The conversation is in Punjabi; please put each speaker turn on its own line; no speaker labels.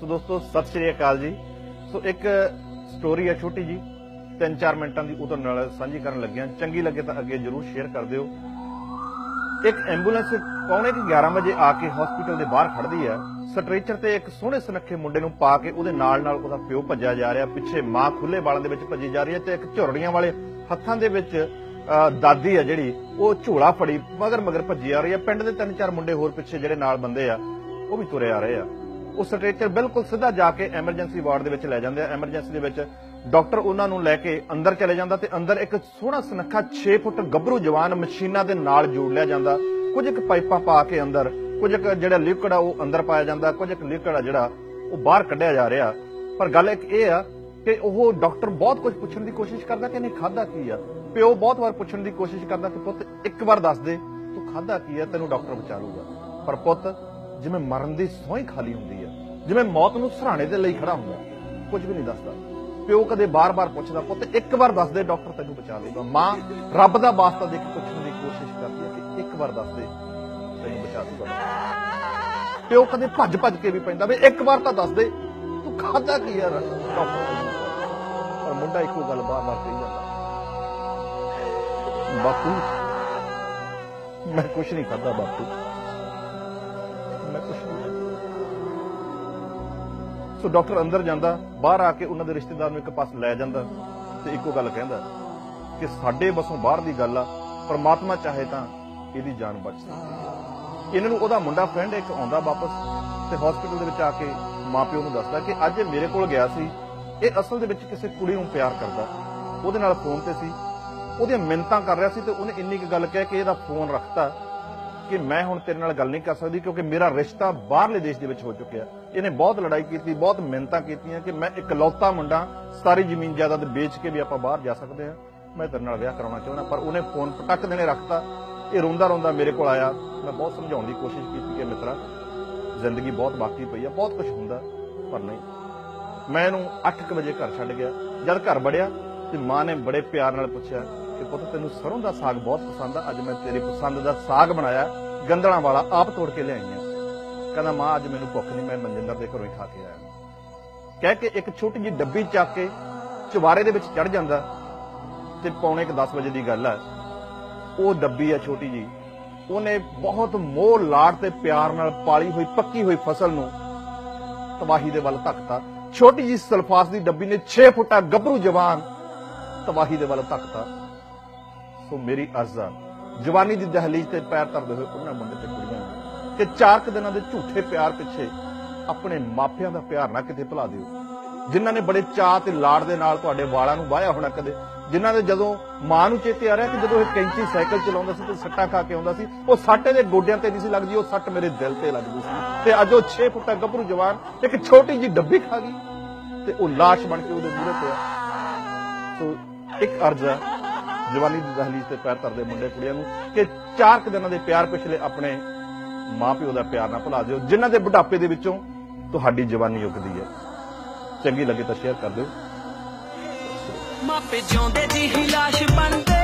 ਸੋ ਦੋਸਤੋ, ਸਤਿ ਸ਼੍ਰੀ ਅਕਾਲ ਜੀ। ਸੋ ਇੱਕ ਸਟੋਰੀ ਹੈ ਛੋਟੀ ਜੀ 3-4 ਮਿੰਟਾਂ ਦੀ ਉਹਦੇ ਨਾਲ ਸਾਂਝੀ ਕਰਨ ਲੱਗਿਆ ਚੰਗੀ ਲੱਗੇ ਤਾਂ ਅੱਗੇ ਜਰੂਰ ਸ਼ੇਅਰ ਕਰ ਦਿਓ। ਇੱਕ ਐਂਬੂਲੈਂਸ ਪੌਣੇ 11 ਵਜੇ ਆ ਕੇ ਹਸਪੀਟਲ ਦੇ ਬਾਹਰ ਖੜਦੀ ਹੈ ਸਟ੍ਰੈਚਰ ਤੇ ਇੱਕ ਸੋਹਣੇ ਸੁਨੱਖੇ ਮੁੰਡੇ ਨੂੰ ਪਾ ਕੇ ਉਹਦੇ ਨਾਲ ਨਾਲ ਉਹਦਾ ਪਿਓ ਭੱਜਿਆ ਜਾ ਰਿਹਾ। ਪਿੱਛੇ ਮਾਂ ਖੁੱਲੇ ਬਾਲਾਂ ਦੇ ਵਿੱਚ ਭੱਜੀ ਜਾ ਰਹੀ ਹੈ ਤੇ ਇੱਕ ਝੁਰੜੀਆਂ ਵਾਲੇ ਹੱਥਾਂ ਦੇ ਵਿੱਚ ਦਾਦੀ ਆ ਜਿਹੜੀ, ਉਹ ਝੋਲਾ ਫੜੀ ਮਗਰ ਮਗਰ ਭੱਜੀ ਆ ਰਹੀ ਹੈ। ਪਿੰਡ ਦੇ ਤਿੰਨ ਚਾਰ ਮੁੰਡੇ ਹੋਰ ਪਿੱਛੇ ਜਿਹੜੇ ਨਾਲ ਬੰਦੇ ਆ, ਉਹ ਵੀ ਤੁਰੇ ਆ ਰਹੇ ਆ। ਉਹ ਸਟ੍ਰੈਚਰ ਬਿਲਕੁਲ ਸਿੱਧਾ ਜਾ ਕੇ ਐਮਰਜੈਂਸੀ ਵਾਰਡ ਦੇ ਵਿੱਚ ਲੈ ਜਾਂਦੇ ਆ। ਐਮਰਜੈਂਸੀ ਦੇ ਵਿੱਚ ਡਾਕਟਰ ਉਹਨਾਂ ਨੂੰ ਲੈ ਕੇ ਅੰਦਰ ਚਲੇ ਜਾਂਦਾ ਤੇ ਅੰਦਰ ਇੱਕ ਸੋਹਣਾ ਸੁਨੱਖਾ 6 ਫੁੱਟ ਗੱਭਰੂ ਜਵਾਨ ਮਸ਼ੀਨਾਂ ਦੇ ਨਾਲ ਜੋੜ ਲਿਆ ਜਾਂਦਾ। ਕੁਝ ਇੱਕ ਪਾਈਪਾਂ ਪਾ ਕੇ ਅੰਦਰ, ਕੁਝ ਇੱਕ ਜਿਹੜਾ ਲਿਕਵਿਡ ਆ ਉਹ ਅੰਦਰ ਪਾਇਆ ਜਾਂਦਾ, ਕੁਝ ਇੱਕ ਲਿਕਵਿਡ ਆ ਜਿਹੜਾ ਉਹ ਬਾਹਰ ਕੱਢਿਆ ਜਾ ਰਿਹਾ। ਪਰ ਗੱਲ ਇੱਕ ਇਹ ਆ ਕਿ ਉਹ ਡਾਕਟਰ ਬਹੁਤ ਕੁਝ ਪੁੱਛਣ ਦੀ ਕੋਸ਼ਿਸ਼ ਕਰਦਾ ਕਿ ਇਹਨੇ ਖਾਦਾ ਕੀ ਆ? ਪਿਓ ਬਹੁਤ ਵਾਰ ਪੁੱਛਣ ਦੀ ਕੋਸ਼ਿਸ਼ ਕਰਦਾ ਕਿ ਪੁੱਤ ਇੱਕ ਵਾਰ ਦੱਸ ਦੇ, ਤੂੰ ਖਾਦਾ ਕੀ ਆ? ਤੈਨੂੰ ਡਾਕਟਰ ਬਚਾ ਲੂਗਾ ਪਰ ਪੁੱਤ ਜਿਵੇਂ ਮਰਨ ਦੀ ਸੋਹੀ ਖਾਲੀ ਹੁੰਦੀ ਆ, ਜਿਵੇਂ ਮੌਤ ਨੂੰ ਸਰਾਣੇ ਦੇ ਲਈ ਖੜਾ ਹੁੰਦਾ, ਕੁਝ ਵੀ ਨਹੀਂ ਦੱਸਦਾ। ਪਿਓ ਕਦੇ ਬਾਰ-ਬਾਰ ਪੁੱਛਦਾ, ਪੁੱਤ, ਇੱਕ ਵਾਰ ਦੱਸ ਦੇ, ਡਾਕਟਰ ਤੈਨੂੰ ਬਚਾ ਲੂਗਾ ਮਾਂ ਰੱਬ ਦਾ ਵਾਸਤਾ ਦੇ ਕੇ ਪੁੱਛਣ ਦੀ ਕੋਸ਼ਿਸ਼ ਕਰਦੀ ਹੈ ਕਿ ਇੱਕ ਵਾਰ ਦੱਸ ਦੇ, ਤੈਨੂੰ ਬਚਾ ਲੂਗਾ ਪਿਓ ਕਦੇ ਭੱਜ ਭੱਜ ਕੇ ਵੀ ਪੈਂਦਾ ਵੀ, ਇੱਕ ਵਾਰ ਤਾਂ ਦੱਸ ਦੇ, ਤੂੰ ਖਾਦਾ ਕੀ ਯਾਰ ਪਰ ਮੁੰਡਾ ਇੱਕੋ ਗੱਲ ਬਾਰ-ਬਾਰ ਕਹੀ ਜਾਂਦਾ। ਬਾਪੂ, ਮੈਂ ਕੁਛ ਨਹੀਂ ਖਾਦਾ ਬਾਪੂ। ਸੋ ਡਾਕਟਰ ਅੰਦਰ ਜਾਂਦਾ, ਬਾਹਰ ਆ ਕੇ ਉਹਨਾਂ ਦੇ ਰਿਸ਼ਤੇਦਾਰ ਨੂੰ ਇੱਕ ਪਾਸ ਲੈ ਜਾਂਦਾ ਤੇ ਇੱਕੋ ਗੱਲ ਕਹਿੰਦਾ ਕਿ ਸਾਡੇ ਬਸੋਂ ਬਾਹਰ ਦੀ ਗੱਲ ਆ, ਪਰਮਾਤਮਾ ਚਾਹੇ ਤਾਂ ਇਹਦੀ ਜਾਨ ਬਚ ਸਕਦੀ ਹੈ ਇਹਨਾਂ ਨੂੰ ਉਹਦਾ ਮੁੰਡਾ ਫਰੈਂਡ ਇੱਕ ਆਉਂਦਾ ਵਾਪਸ ਤੇ ਹਸਪੀਟਲ ਦੇ ਵਿੱਚ ਆ ਕੇ ਮਾਪਿਓ ਨੂੰ ਦੱਸਦਾ ਕਿ ਅੱਜ ਇਹ ਮੇਰੇ ਕੋਲ ਗਿਆ ਸੀ। ਇਹ ਅਸਲ ਦੇ ਵਿੱਚ ਕਿਸੇ ਕੁੜੀ ਨੂੰ ਪਿਆਰ ਕਰਦਾ। ਉਹਦੇ ਨਾਲ ਫੋਨ ਤੇ ਸੀ। ਉਹਦੀਆਂ ਮਿੰਤਾਂ ਕਰ ਰਿਹਾ ਸੀ ਤੇ ਉਹਨੇ ਇੰਨੀ ਕੁ ਗੱਲ ਕਹਿ ਕੇ ਇਹਦਾ ਫੋਨ ਰੱਖਤਾ। ਕਿ ਮੈਂ ਹੁਣ ਤੇਰੇ ਨਾਲ ਗੱਲ ਨਹੀਂ ਕਰ ਸਕਦੀ ਕਿਉਂਕਿ ਮੇਰਾ ਰਿਸ਼ਤਾ ਬਾਹਰਲੇ ਦੇਸ਼ ਦੇ ਵਿੱਚ ਹੋ ਚੁੱਕਿਆ ਇਹਨੇ ਬਹੁਤ ਲੜਾਈ ਕੀਤੀ, ਬਹੁਤ ਮਿਹਨਤਾਂ ਕੀਤੀਆਂ ਕਿ ਮੈਂ ਇਕਲੌਤਾ ਮੁੰਡਾ, ਸਾਰੀ ਜ਼ਮੀਨ ਜਾਇਦਾਦ ਵੇਚ ਕੇ ਵੀ ਆਪਾਂ ਬਾਹਰ ਜਾ ਸਕਦੇ ਹਾਂ। ਮੈਂ ਤੇਰੇ ਨਾਲ ਵਿਆਹ ਕਰਾਉਣਾ ਚਾਹੁੰਦਾ, ਪਰ ਉਹਨੇ ਫੋਨ ਪਟਕ ਦੇਣੇ ਰੱਖਤਾ। ਇਹ ਰੋਂਦਾ ਰੋਂਦਾ ਮੇਰੇ ਕੋਲ ਆਇਆ। ਮੈਂ ਬਹੁਤ ਸਮਝਾਉਣ ਦੀ ਕੋਸ਼ਿਸ਼ ਕੀਤੀ ਕਿ ਮਿੱਤਰਾ, ਜ਼ਿੰਦਗੀ ਬਹੁਤ ਬਾਕੀ ਪਈ ਆ, ਬਹੁਤ ਕੁਝ ਹੁੰਦਾ, ਪਰ ਨਹੀਂ। ਮੈਂ ਇਹਨੂੰ 8:00 ਵਜੇ ਘਰ ਛੱਡ ਗਿਆ। ਜਦ ਘਰ ਵੜਿਆ, ਤੇ ਮਾਂ ਨੇ ਬੜੇ ਪਿਆਰ ਨਾਲ ਪੁੱਛਿਆ ਕਿ ਪੁੱਤ ਤੈਨੂੰ ਸਰੋਂ ਦਾ ਸਾਗ ਬਹੁਤ ਪਸੰਦ ਆ, ਅੱਜ ਮੈਂ ਤੇਰੇ ਪਸੰਦ ਦਾ ਸਾਗ ਬਣਾਇਆ ਗੰਦਲਾਂ ਵਾਲਾ ਆਪ ਤੋੜ ਕੇ ਲਿਆਈ ਆ। ਕਹਿੰਦਾ, ਮਾਂ, ਅੱਜ ਮੈਨੂੰ ਭੁੱਖ ਨਹੀਂ, ਮੈਂ ਮਨਜਿੰਦਰ ਦੇ ਘਰੋਂ ਹੀ ਖਾ ਕੇ ਆਇਆ ਕਹਿ ਕੇ ਇੱਕ ਛੋਟੀ ਜਿਹੀ ਡੱਬੀ ਚੱਕ ਕੇ ਚੁਬਾਰੇ ਦੇ ਵਿੱਚ ਚੜ ਜਾਂਦਾ ਤੇ ਪੌਣੇ 10 ਵਜੇ ਦੀ ਗੱਲ ਆ। ਉਹ ਡੱਬੀ ਆ ਛੋਟੀ ਜੀ ਉਹਨੇ ਬਹੁਤ ਮੋਹ, ਲਾਡ ਤੇ ਪਿਆਰ ਨਾਲ ਪਾਲੀ ਹੋਈ, ਪੱਕੀ ਹੋਈ ਫਸਲ ਨੂੰ ਤਬਾਹੀ ਦੇ ਵੱਲ ਧੱਕਤਾ। ਛੋਟੀ ਜੀ ਸਲਫਾਸ ਦੀ ਡੱਬੀ ਨੇ 6 ਫੁੱਟਾ ਗੱਭਰੂ ਜਵਾਨ ਤਬਾਹੀ ਦੇ ਵੱਲ ਧੱਕਤਾ। ਸੋ ਮੇਰੀ ਅਰਜ਼ ਆ, ਜਵਾਨੀ ਦੀ ਦਹਲੀਜ਼ ਤੇ ਪੈਰ ਧਰਦੇ ਹੋਏ ਉਹਨਾਂ ਮੁੰਡੇ ਤੇ ਕੁੜੀਆਂ ਨੂੰ ਕਿ ਚਾਰ ਕੁ ਦਿਨਾਂ ਦੇ ਝੂਠੇ ਪਿਆਰ ਪਿੱਛੇ ਆਪਣੇ ਮਾਪਿਆਂ ਦਾ ਪਿਆਰ ਨਾ ਕਿਤੇ ਭੁਲਾ ਦਿਓ। ਜਿਨ੍ਹਾਂ ਨੇ ਬੜੇ ਚਾਹ ਤੇ ਲਾੜ ਦੇ ਨਾਲ ਤੁਹਾਡੇ ਵਾਲਾਂ ਨੂੰ ਵਾਹਿਆ ਹੋਣਾ ਕਦੇ, ਜਿਨ੍ਹਾਂ ਦੇ ਜਦੋਂ ਮਾਂ ਨੂੰ ਚੇਤੇ ਆ ਰਿਹਾ ਕਿ ਜਦੋਂ ਇਹ ਕੈਂਚੀ ਸਾਈਕਲ ਚਲਾਉਂਦਾ ਸੀ ਤੇ ਸੱਟਾਂ ਖਾ ਕੇ ਆਉਂਦਾ ਸੀ, ਉਹ ਸੱਟ ਦੇ ਗੋਡਿਆਂ ਤੇ ਨਹੀਂ ਸੀ ਲੱਗਦੀ, ਉਹ ਸੱਟ ਮੇਰੇ ਦਿਲ ਤੇ ਲੱਗਦੀ ਸੀ। ਤੇ ਅੱਜ ਉਹ 6 ਫੁੱਟਾ ਗੱਭਰੂ ਜਵਾਨ, ਇੱਕ ਛੋਟੀ ਜੀ ਡੱਬੀ ਖਾ ਗਈ ਤੇ ਉਹ ਲਾਸ਼ ਬਣ ਕੇ ਉਹਦੇ ਮੂਹਰੇ ਪਿਆ। ਸੋ ਇੱਕ ਅਰਜ਼ ਜਵਾਨੀ ਦੀ ਦਹਲੀਜ਼ ਤੇ ਪੈਰ ਧਰਦੇ ਮੁੰਡੇ ਕੁੜੀਆਂ ਨੂੰ ਕਿ ਚਾਰ ਕੁ ਦਿਨਾਂ ਦੇ ਪਿਆਰ ਪਿਛਲੇ ਆਪਣੇ ਮਾਪਿਓ ਦਾ ਪਿਆਰ ਨਾ ਭੁਲਾ ਦਿਓ, ਜਿਨ੍ਹਾਂ ਦੇ ਬੁਢਾਪੇ ਦੇ ਵਿੱਚੋਂ ਤੁਹਾਡੀ ਜਵਾਨੀ ਉਗਦੀ ਹੈ। ਚੰਗੀ ਲੱਗੇ ਤਾਂ ਸ਼ੇਅਰ ਕਰ ਦਿਓ।
ਮਾਪੇ ਜਿਉਂਦੇ ਜੀ, ਹੀ ਲਾਸ਼ ਬਣਦੇ।